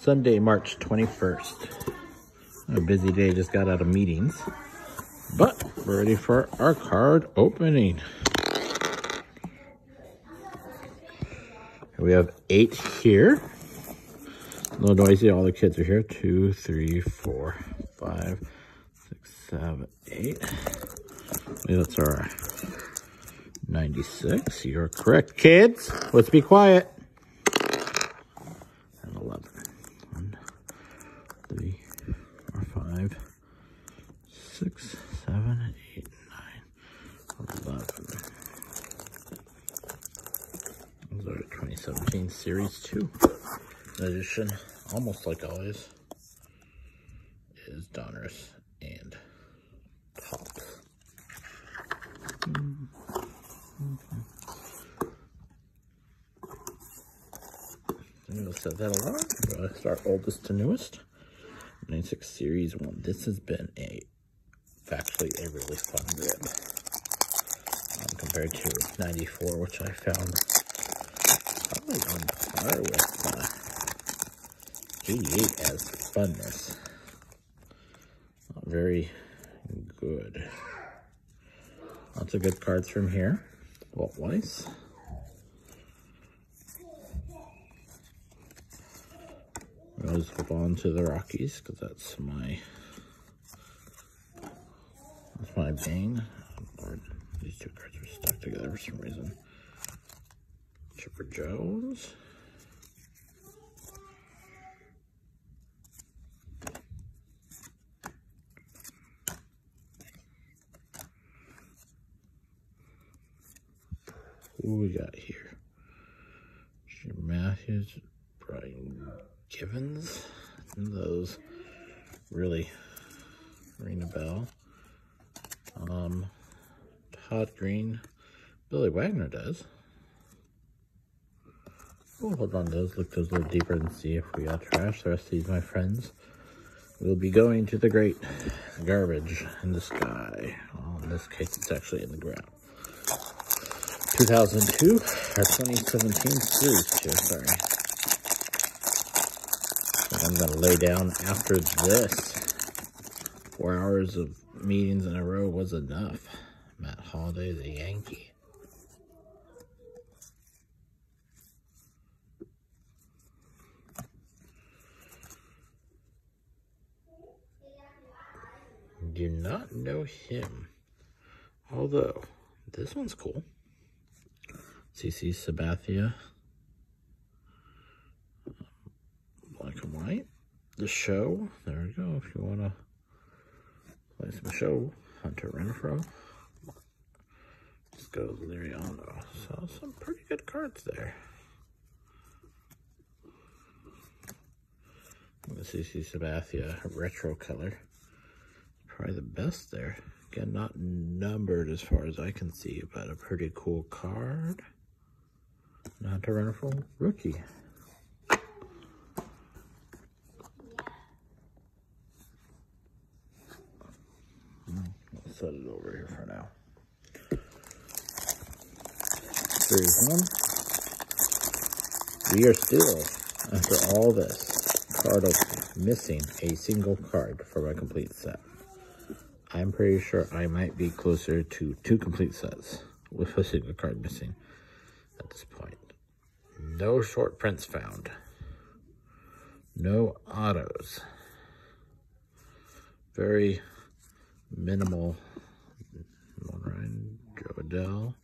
Sunday, March 21st. A busy day, just got out of meetings. But we're ready for our card opening. We have eight here. A little noisy, all the kids are here. Two, three, four, five, six, seven, eight. That's our 96. You're correct, kids. Let's be quiet. And 11. One, three, four, five, six, seven, eight, nine, 11. Those are 2017 Series 2 edition. Almost like always is Donruss and Topps. I'm gonna set that along. I'm gonna start oldest to newest. 96 Series 1. This has been a factually a really fun grip Um, compared to 94, which I found probably on par with uh, 88 as funness. Not very good. Lots of good cards from here. Walt Weiss. I always hold on to the Rockies because that's my that's my bane. Oh, Lord, these two cards are stuck together for some reason. Chipper Jones. Who we got here? Jim Matthews, Brian Givens. Those really ring a bell. Um, Todd Green, Billy Wagner does. We'll hold on to those, look those a little deeper and see if we got trash. The rest of these, my friends, will be going to the great garbage in the sky. Well, in this case, it's actually in the ground. 2002 or 2017 series sorry. I'm gonna lay down after this. Four hours of meetings in a row was enough. Matt Holliday, the Yankee. Do not know him. Although, this one's cool. CC Sabathia. Black and white. The show. There we go. If you want to play some. Hunter Renfroe. Let's go Liriano. So some pretty good cards there. The CC Sabathia retro color. Probably the best there. Again, not numbered as far as I can see, but a pretty cool card. Not to run rookie. Set it over here for now. Series one. We are still, after all this, card opening, missing a single card for my complete set. I'm pretty sure I might be closer to two complete sets with a single card missing at this point. No short prints found. No autos. Very minimal. Adell.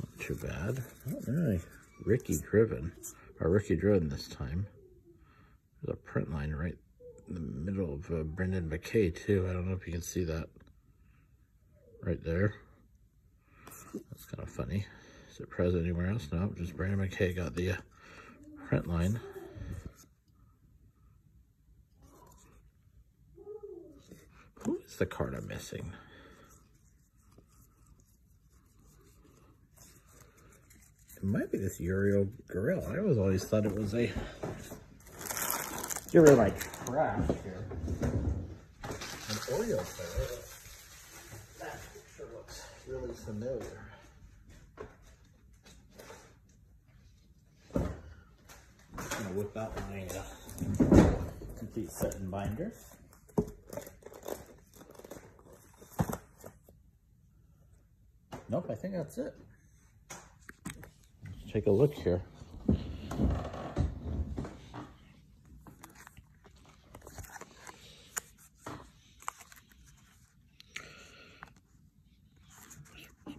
Not too bad. Not really. Ricky Driven. Or Ricky Driven this time. There's a print line right in the middle of uh, Brendan McKay too. I don't know if you can see that right there. That's kind of funny. Is it present anywhere else? No, just Brandon McKay got the uh, print line. Is the card I'm missing? It might be this Uriel Gorilla. I always always thought it was a... Get rid of here. An Oreo player. That picture looks really familiar. gonna whip out my uh, complete set and binder. Nope, I think that's it. Let's take a look here.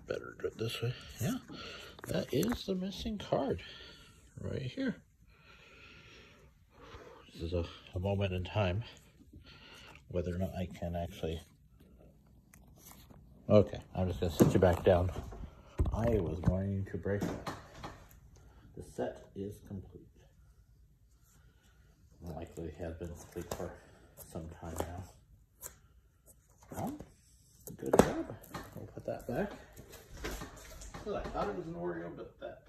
Better do it this way. Yeah, that is the missing card right here. This is a, a moment in time whether or not I can actually Okay, I'm just gonna sit you back down. I was going to break it. The set is complete. Likely has been complete for some time now. Well, good job. We'll put that back. I thought it was an Oreo, but that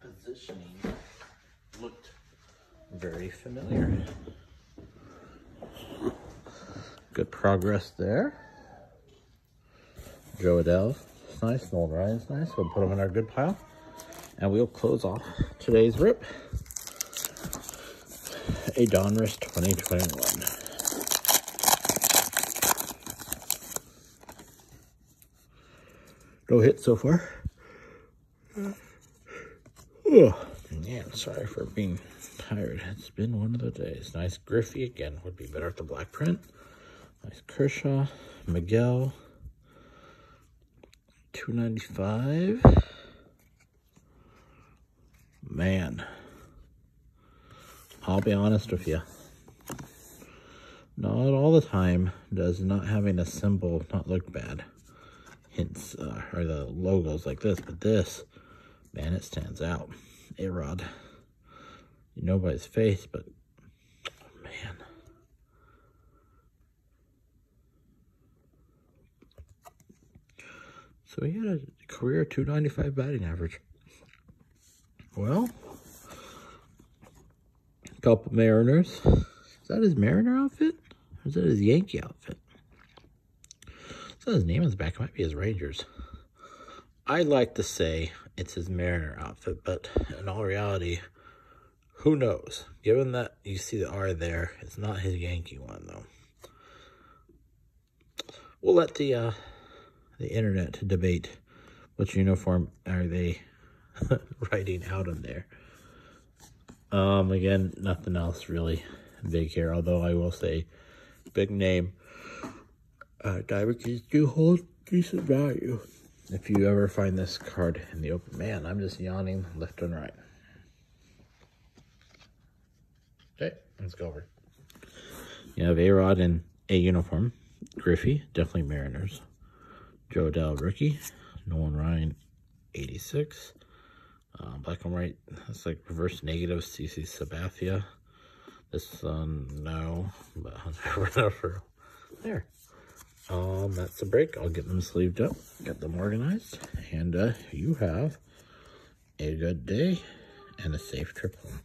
positioning looked very familiar. Good progress there. Jo Adell, it's nice. Nolan Ryan's nice. We'll put them in our good pile. And we'll close off today's rip. A Donruss 2021. No hit so far. Oh, man, sorry for being tired. It's been one of the days. Nice Griffey again would be better at the black print. Nice Kershaw, Miguel, 295 Man. I'll be honest with you. Not all the time does not having a symbol not look bad. Hints, uh, or the logos like this, but this, man, it stands out. A-Rod. His face, but So he had a career 295 batting average. Well, a couple Mariners. Is that his Mariner outfit? Or is that his Yankee outfit? That his name on the back? It might be his Rangers. I'd like to say it's his Mariner outfit, but in all reality, who knows? Given that you see the R there, it's not his Yankee one, though. We'll let the uh, the internet to debate which uniform are they writing out on there. Um, again, nothing else really big here, although I will say big name. Uh, diamond keys do hold decent value. If you ever find this card in the open, man, I'm just yawning left and right. Okay, let's go over. You have A-Rod in a uniform. Griffey, definitely Mariners. Jo Adell rookie. Nolan Ryan 86. Uh, black and white. That's like reverse negative CC Sabathia. This one, no, but whatever. There. Um, that's the break. I'll get them sleeved up, get them organized, and uh, you have a good day and a safe trip home.